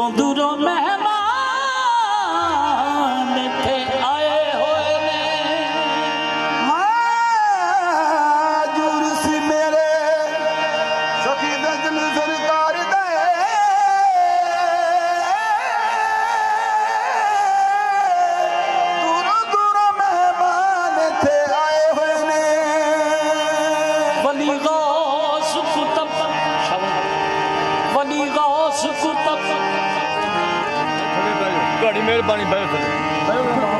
Don't do the man. have bunny both of them.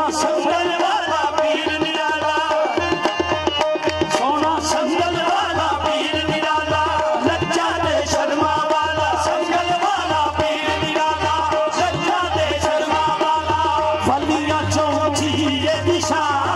Disha